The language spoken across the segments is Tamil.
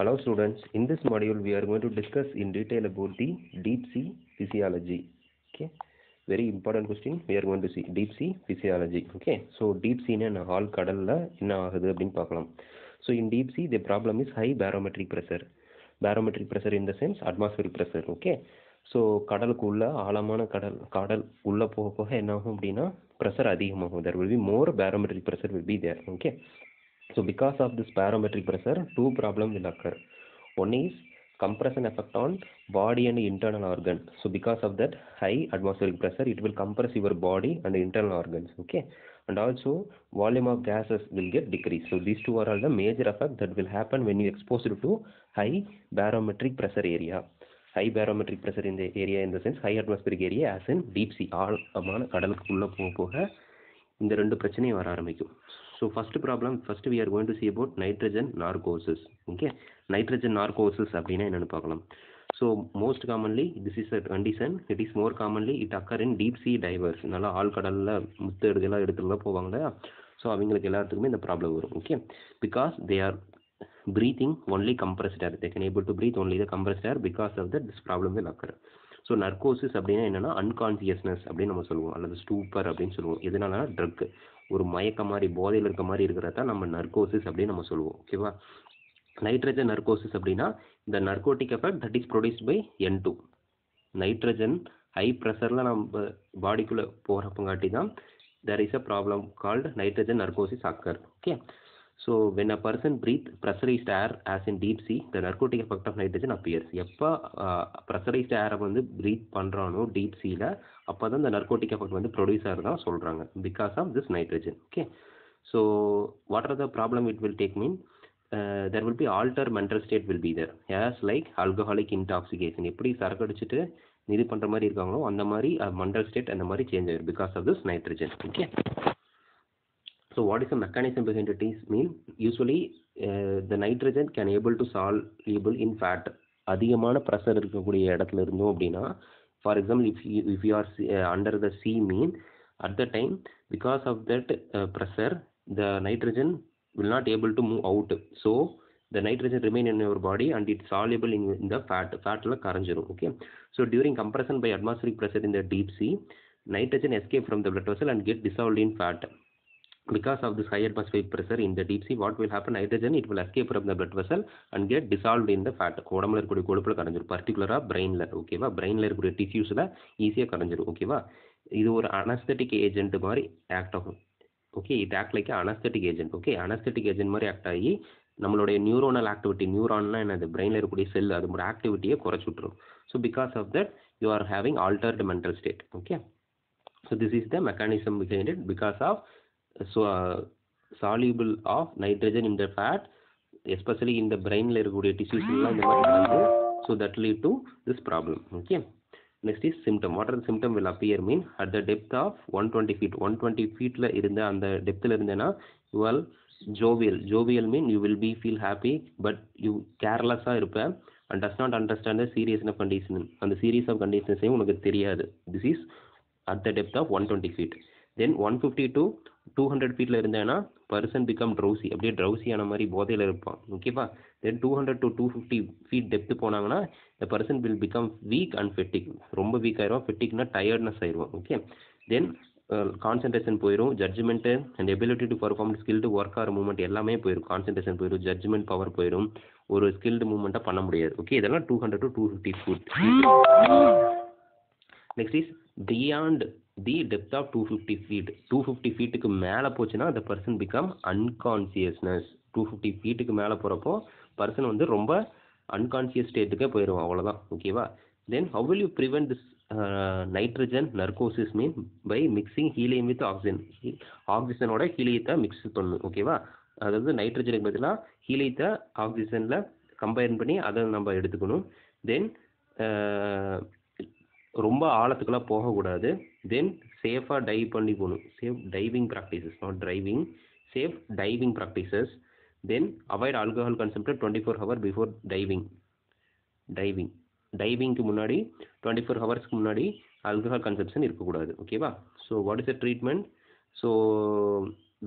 Hello students, in this module we are going to discuss in detail about the deep sea physiology. Okay, very important question. We are going to see deep sea physiology. Okay, so deep sea என்ன ஆள் கடல்ல என்ன ஆகுது அப்படின்னு பார்க்கலாம். So in deep sea the problem is high barometric pressure. Barometric pressure in the sense atmospheric pressure. Okay, so கடலுக்கு உள்ள ஆழமான கடல் கடல் உள்ள போக போக என்ன ஆகும் அப்படின்னா ப்ரெஷர் அதிகமாகும் there will be more barometric pressure will be there. Okay. So because of this barometric pressure, two problems will occur. One is compression effect on body and internal organ. So because of that high atmospheric pressure, it will compress your body and internal organs. Okay. And also volume of gases will get decreased. So these two are all the major effect that will happen when you exposed to high barometric pressure area. High barometric pressure in the area in the sense high atmospheric area as in deep sea ஆழமான கடலுக்கு உள்ள போக போக இந்த ரெண்டு பிரச்சனையும் வர ஆரம்பிக்கும் so first problem first we are going to see about nitrogen narcosis okay nitrogen narcosis அப்படின்னா என்னென்னு பார்க்கலாம். So most commonly this is a condition it is more commonly it occur in deep sea divers நல்லா ஆழ்கடலில் முத்து எடுக்கலாம் எடுத்துலாம் போவாங்க. இல்லையா ஸோ அவங்களுக்கு எல்லாத்துக்குமே இந்த ப்ராப்ளம் வரும். Okay because they are breathing only compressed air they can able to breathe only the compressed air because of that this problem will occur so narcosis அப்படின்னா என்னென்னா அன்கான்சியஸ்னஸ் அப்படின்னு நம்ம சொல்லுவோம். அல்லது ஸ்டூப்பர் அப்படின்னு சொல்லுவோம். எதனால ட்ரக் ஒரு மயக்க மாதிரி போதையில் இருக்க மாதிரி இருக்கிறத நம்ம நர்கோசிஸ் அப்படின்னு நம்ம சொல்லுவோம். ஓகேவா நைட்ரஜன் நர்கோசிஸ் அப்படின்னா இந்த narcotic effect that is produced by N two nitrogen high ப்ரெஷரில் நம்ம பாடிக்குள்ளே போகிறப்பங்காட்டி தான் there is a problem called nitrogen narcosis occur okay so when a person breathe pressurised air as in deep sea the narcotic effect of nitrogen appears எப்போ ப்ரெஷரைஸ்ட் ஏரை வந்து ப்ரீத் பண்ணுறானோ டீப் சீல அப்போ தான் இந்த நர்கோட்டிக் எஃபெக்ட் வந்து ப்ரொடியூஸ் ஆகிறதான் சொல்கிறாங்க because of this nitrogen okay so what are the problem it will take mean there will be alter mental state will be there as like alcoholic intoxication எப்படி சரக்கு அடிச்சுட்டு இது பண்ணுற மாதிரி இருக்காங்களோ அந்த மாதிரி மென்டல் ஸ்டேட் அந்த மாதிரி சேஞ்ச் ஆயிடும் because of this nitrogen okay So what is the mechanism behind it is mean usually uh, the nitrogen can able to soluble in fat அதிகமான ப்ரெஷர் இருக்கக்கூடிய இடத்துல இருந்தோம் அப்படின்னா for example if you if you are under the sea mean at the time because of that pressure the nitrogen will not able to move out so the nitrogen remain in your body and it soluble in இந்த ஃபேட் ஃபேட்டில் கரைஞ்சிரும் okay so during compression by atmospheric pressure in the deep sea nitrogen escape from the blood vessel and get dissolved in fat Because of this higher atmospheric pressure in the deep sea what will happen? Nitrogen it will escape from the blood vessel and get dissolved in the fat. உடம்புல இருக்கக்கூடிய கொழுப்புல கரைஞ்சிரும். பர்டிகுலராக பிரெயினில் ஓகேவா பிரெயினில் இருக்கக்கூடிய டிஷ்யூஸில் ஈஸியாக கரைஞ்சிரும் ஓகேவா இது ஒரு அனஸ்தட்டிக் ஏஜென்ட் மாதிரி ஆக்ட் ஆகும். ஓகே இது act like anaesthetic agent okay anaesthetic agent மாதிரி ஆக்ட் ஆகி நம்மளுடைய நியூரோனல் ஆக்டிவிட்டி நியூரான்னா என்னது? பிரெயினில் இருக்கக்கூடிய செல் அதோட ஆக்டிவிட்டியை குறைச்சி விட்டுரும். So because of that you are having altered mental state okay so this is the mechanism behind it because of so uh, soluble of nitrogen in the fat especially in the brain ல இருக்கக்கூடிய tissues எல்லாம் இந்த மாதிரி நடந்து so that lead to this problem okay next is symptom what are the symptom will appear mean at the depth of 120 feet 120 feetல இருந்த அந்த depthல இருந்தேன்னா you will jovial jovial mean you will be feel happy but you careless ஆ இருப்ப and does not understand the seriousness of condition அந்த series of conditions உனக்கு தெரியாது this is at the depth of 120 feet then one fifty two hundred ஃபீட்டில் இருந்தேன்னா பர்சன் பிகம் ட்ரௌசி அப்படியே ட்ரௌசியான மாதிரி போதையில் இருப்பான். ஓகேவா then two hundred to two fifty feet depth போனாங்கன்னா இந்த person will become weak and fatigue ரொம்ப வீக் ஆயிரும் ஃபெட்டிக்னா டயர்ட்னஸ் ஆயிடுவோம் ஓகே தென் கான்சன்ட்ரேஷன் போயிடும் judgement and ability to perform skilled work ஆகிற மூவ்மெண்ட் எல்லாமே போயிடும் கான்சன்ட்ரேஷன் போயிடும் ஜட்ஜ்மெண்ட் பவர் போயிடும் ஒரு ஸ்கில்டு மூவ்மெண்ட்டாக பண்ண முடியாது. ஓகே இதெல்லாம் two hundred to two fifty foot next is beyond the depth of two fifty feet two fifty ஃபீட்டுக்கு மேலே போச்சுன்னா அந்த person become unconsciousness two fifty ஃபீட்டுக்கு மேலே போகிறப்போ பர்சன் வந்து ரொம்ப அன்கான்சியஸ் ஸ்டேட்டுக்கே போயிடுவோம் அவ்வளோதான் ஓகேவா then how will you prevent this nitrogen narcosis mean by mixing helium with oxygen ஆக்சிஜனோட ஹீலியத்தை மிக்ஸ் பண்ணணும் ஓகேவா அதாவது நைட்ரஜனுக்கு பதிலாக ஹீலியத்தை ஆக்சிஜனில் கம்பைன் பண்ணி அதை நம்ம எடுத்துக்கணும். தென் ரொம்ப ஆழத்துக்கெல்லாம் போகக்கூடாது. தென் சேஃபாக டைவ் பண்ணி போகணும் safe diving practices not driving safe diving practices then avoid alcohol consumed twenty four hour before diving diving டைவிங்க்கு முன்னாடி டுவெண்ட்டி ஃபோர் ஹவர்ஸ்க்கு முன்னாடி ஆல்கஹால் கன்சம்ஷன் இருக்கக்கூடாது. ஓகேவா so what is a treatment so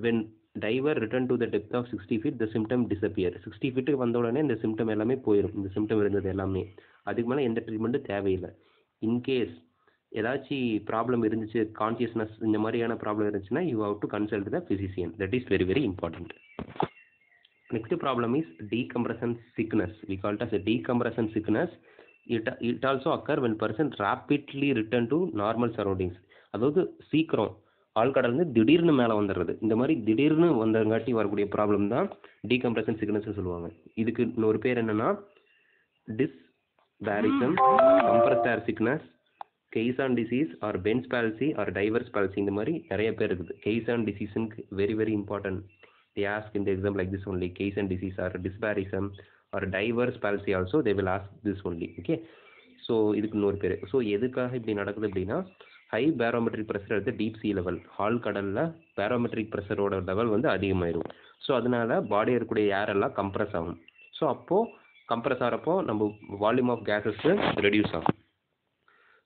when diver return to the depth of sixty feet the symptom disappear sixty ஃபீட்டுக்கு வந்த உடனே இந்த சிம்டம் எல்லாமே போயிடும் இந்த சிம்டம் இருந்தது எல்லாமே. அதுக்கு மேலே எந்த ட்ரீட்மெண்ட்டும் தேவையில்லை. இன்கேஸ் ஏதாச்சும் ப்ராப்ளம் இருந்துச்சு கான்சியஸ்னஸ் இந்த மாதிரியான ப்ராப்ளம் இருந்துச்சுன்னா you have to consult the physician that is very very important next problem is decompression sickness we called as decompression sickness it it also occur when person rapidly return to normal surroundings அதாவது சீக்கிரம் ஆழ்கடலேருந்து திடீர்னு மேலே வந்துடுறது இந்த மாதிரி திடீர்னு வந்தங்காட்டி வரக்கூடிய ப்ராப்ளம் தான் டீகம்ப்ரஷன் சிக்னஸ் சொல்லுவாங்க. இதுக்கு இன்னொரு பேர் என்னென்னா dysbarism compressed air sickness caisson disease or bends palsy or divers palsy இந்த மாதிரி நிறைய பேர் இருக்குது. கெய்சான் டிசீஸுக்கு very very important they ask இந்த exam like this only only. Disease or dysbarism or divers palsy also they will ask this only okay so இதுக்கு இன்னொரு பேர். ஸோ எதுக்காக இப்படி நடக்குது அப்படின்னா ஹை பேரோமெட்ரிக் ப்ரெஷர் எடுத்து டீப் சி லெவல் ஹால் கடலில் பேரோமெட்ரிக் ப்ரெஷரோட லெவல் வந்து அதிகமாயிடும் ஸோ அதனால பாடி இருக்கக்கூடிய ஏர் எல்லாம் கம்ப்ரஸ் ஆகும். ஸோ அப்போது கம்ப்ரஸ் ஆகிறப்போ நம்ம வால்யூம் ஆஃப் கேஸஸ் ரெடியூஸ் ஆகும்.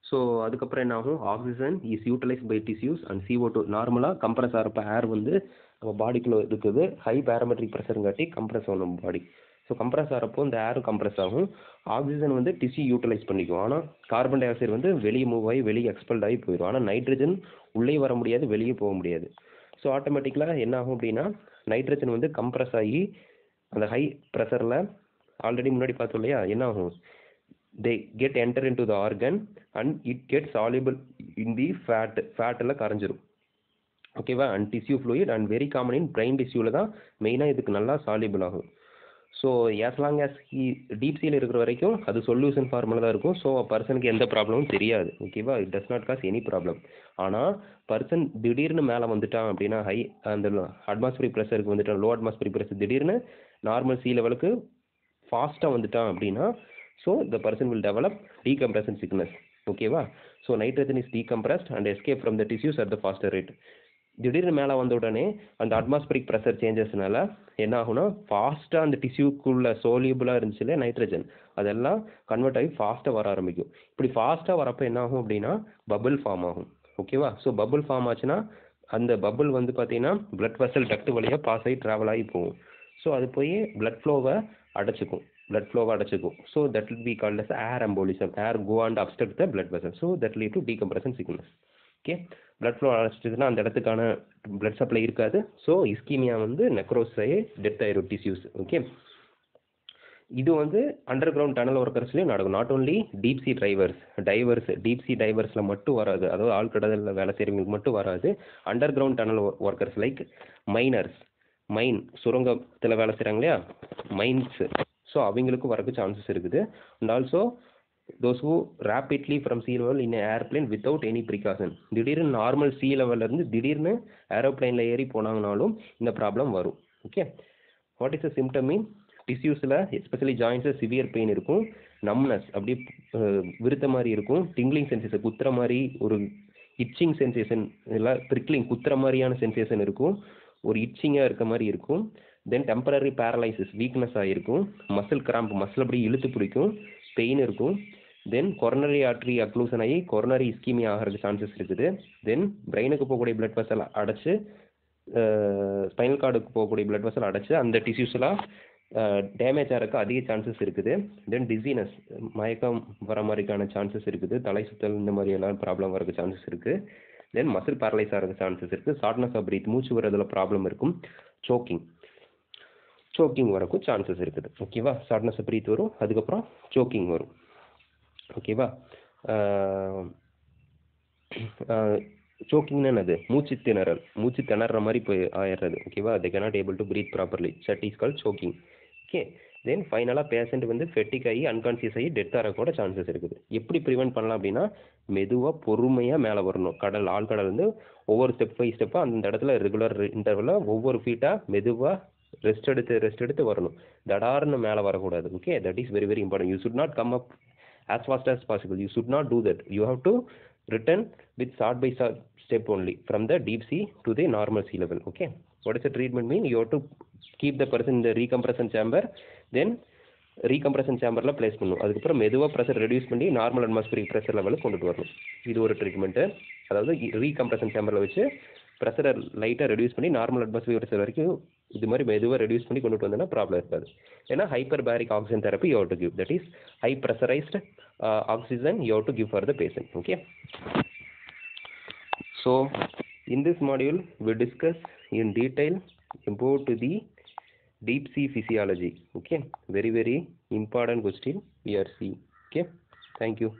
ஸோ அதுக்கப்புறம் என்ன ஆகும்? Oxygen is utilise by tissues and CO two நார்மலாக கம்ப்ரஸ் ஆகிறப்ப ஏர் வந்து நம்ம பாடிக்குள்ளே இருக்குது. ஹை பேரமெட்ரிக் ப்ரெஷருங்காட்டி கம்ப்ரஸ் ஆகும் நம்ம பாடி ஸோ கம்ப்ரஸ் ஆகிறப்போ இந்த ஏரும் கம்ப்ரஸ் ஆகும். ஆக்சிஜன் வந்து டிஷ்யூ யூட்டிலைஸ் பண்ணிக்கும். ஆனால் கார்பன் டை ஆக்சைடு வந்து வெளியே மூவ் ஆகி வெளியே எக்ஸ்பெல்ட் ஆகி போயிடும் ஆனால் நைட்ரஜன் உள்ளே வர முடியாது வெளியே போக முடியாது. ஸோ ஆட்டோமேட்டிக்கலாக என்ன ஆகும் அப்படின்னா நைட்ரஜன் வந்து கம்ப்ரஸ் ஆகி அந்த ஹை ப்ரெஷரில் ஆல்ரெடி முன்னாடி பார்த்தோம் இல்லையா? என்ன ஆகும்? They get enter into the organ and it gets soluble in the fat ஃபேட்டெல்லாம் கரைஞ்சிரும். ஓகேவா and tissue fluid and very common in brain டிஷ்யூவில் தான் மெயினாக இதுக்கு நல்லா சாலிபிள் ஆகும். So as long as he deep seal இருக்கிற வரைக்கும் அது சொல்யூஷன் ஃபார்மில் தான் இருக்கும். ஸோ பர்சனுக்கு எந்த ப்ராப்ளமும் தெரியாது. ஓகேவா it does not cause any problem ஆனால் பர்சன் திடீர்னு மேலே வந்துட்டான் அப்படின்னா ஹை அந்த அட்மாஸ்பிரிக் ப்ரெஷருக்கு வந்துட்டான் லோ அட்மாஸ்பிரிக் ப்ரெஷர் திடீர்னு நார்மல் சி லெவலுக்கு ஃபாஸ்ட்டாக வந்துட்டான் அப்படின்னா so the person will develop decompression sickness ஓகேவா so nitrogen is decompressed and escape from the tissues at the faster rate திடீர்னு மேலே வந்த உடனே அந்த அட்மாஸ்பரிக் ப்ரெஷர் சேஞ்சஸ்னால என்ன ஆகும்னா ஃபாஸ்ட்டாக அந்த டிஷ்யூக்குள்ளே சோலியபுளாக இருந்துச்சுல நைட்ரஜன் அதெல்லாம் கன்வெர்ட் ஆகி ஃபாஸ்ட்டாக வர ஆரம்பிக்கும். இப்படி ஃபாஸ்ட்டாக வரப்போ என்ன ஆகும் அப்படின்னா பபுள் ஃபார்ம் ஆகும். ஓகேவா ஸோ பபுள் ஃபார்ம் ஆச்சுன்னா அந்த பபுள் வந்து பார்த்தீங்கன்னா பிளட் வெசல் டக்ட் வழியாக பாஸ் ஆகி ட்ராவல் ஆகி போகும். ஸோ அது போய் பிளட் ஃப்ளோவை அடைச்சிக்கும் blood flow அடைச்சிக்கும். So that will be called as air embolism air go and obstruct the blood vessel. So that lead to decompression sickness okay blood flow அடைச்சிட்டுனா அந்த இடத்துக்கான பிளட் சப்ளை இருக்காது. ஸோ இஸ்கீமியா வந்து நெக்ரோஸ் ஆகி டெத் ஆயிரும் டிஷ்யூஸ் ஓகே இது வந்து அண்டர் கிரவுண்ட் டனல் ஒர்க்கர்ஸ்லையும் நடக்கும். Not only deep sea drivers divers deep sea டைவர்ஸில் மட்டும் வராது. அதாவது ஆழ்கடலில் வேலை செய்கிறவங்களுக்கு மட்டும் வராது. Under ground tunnel workers like miners mine சுரங்கத்தில் வேலை செய்கிறாங்க இல்லையா மைன்ஸ் ஸோ அவங்களுக்கும் வரக்கு சான்சஸ் இருக்குது. And also those who rapidly from sea level in airplane without any precaution திடீர்னு நார்மல் சி லெவல்லேருந்து திடீர்னு ஏரோப்ளைனில் ஏறி போனாங்கனாலும் இந்த ப்ராப்ளம் வரும். Okay what is the symptom mean டிஷ்யூஸில் especially ஜாயின்ஸில் சிவியர் பெயின் இருக்கும். நம்னஸ் அப்படியே விருத்த மாதிரி இருக்கும். டிங்லிங் சென்சேஷன் குத்துற மாதிரி ஒரு இச்சிங் சென்சேஷன் இல்லை ப்ரிக்லிங் குத்துற மாதிரியான சென்சேஷன் இருக்கும். ஒரு இச்சிங்காக இருக்க மாதிரி இருக்கும். தென் டெம்பரரி பேரலைசிஸ் வீக்னஸ் ஆகிருக்கும் மசில் கிராம்ப் மசில் அப்படியே இழுத்து பிடிக்கும். பெயின் இருக்கும். தென் கொரோனரி ஆர்ட்ரி அக்ளூசன் ஆகி கொரோனரி இஸ்கீமி ஆகிறதுக்கு சான்சஸ் இருக்குது. தென் பிரெயினுக்கு போகக்கூடிய பிளட் வெசல் அடைச்சு ஸ்பைனல் கார்டுக்கு போகக்கூடிய பிளட் வெசல் அடைச்சு அந்த டிஷ்யூஸ்லாம் டேமேஜ் ஆகிறதுக்கு அதிக சான்சஸ் இருக்குது. தென் டிசீனஸ் மயக்கம் வர மாதிரிக்கான சான்சஸ் இருக்குது. தலை சுத்தல் இந்த மாதிரி எல்லாம் ப்ராப்ளம் வரக்கு சான்சஸ் இருக்குது தென் மசில் பேரலைஸ் ஆகிறதுக்கு சான்சஸ் இருக்குது ஷார்ட்னஸ் ஆஃப் பிரீத் மூச்சு வரதுல ப்ராப்ளம் இருக்கும். சோக்கிங் சோக்கிங் வரக்கும் சான்சஸ் இருக்குது. ஓகேவா ஷார்ட்னஸ் பிரீத் வரும். அதுக்கப்புறம் சோக்கிங் வரும். ஓகேவா சோக்கிங்னா என்னது? மூச்சு திணறல். மூச்சு திணற மாதிரி போய் ஆயிடுறது. ஓகேவா they cannot able to breathe properly that is call choking okay then ஃபைனலாக பேஷண்ட் வந்து ஃபெட்டிக் ஆகி அன்கான்சியஸ் ஆகி டெத் ஆகக்கூட சான்சஸ் இருக்குது. எப்படி ப்ரிவென்ட் பண்ணலாம் அப்படின்னா மெதுவாக பொறுமையாக மேலே வரணும். கடல் ஆழ்கடல் வந்து ஒவ்வொரு ஸ்டெப் பை ஸ்டெப்பாக அந்த இடத்துல ரெகுலர் இன்டர்வலில் ஒவ்வொரு ஃபீட்டாக மெதுவாக ரெஸ்ட் எடுத்து ரெஸ்ட் எடுத்து வரணும். தடார்னு மேலே வரக்கூடாது. Okay that is very very important you should not come up as fast as possible you should not do that you have to return with short by short step only from the deep sea to the normal sea level okay what is the treatment mean you have to keep the person இந்த ரீகம்ப்ரஷன் சேம்பர் தென் ரீகம்ப்ரஷன் சேம்பரில் ப்ளேஸ் பண்ணணும். அதுக்கப்புறம் மெதுவாக ப்ரெஷர் ரெடியூஸ் பண்ணி நார்மல் அட்மாஸ்பிரிக் ப்ரெஷர் லெவலுக்கு கொண்டுட்டு வரணும். இது ஒரு ட்ரீட்மெண்ட்டு அதாவது ரீகம்ப்ரஷன் சேம்பரில் வச்சு ப்ரெஷரை லைட்டாக ரெடியூஸ் பண்ணி நார்மல் அட்மாஸ்பியர் ப்ரெஷர் வரைக்கும் இது மாதிரி மெதுவாக ரெடியூஸ் பண்ணி கொண்டுட்டு வந்தோம்னா ப்ராப்ளம் இருக்காது. ஏன்னா hyperbaric oxygen therapy you to give that is high pressurised oxygen you to give for the patient okay so in this module we discuss in detail about the deep sea physiology. Okay? Very very important question we are seeing okay? Thank you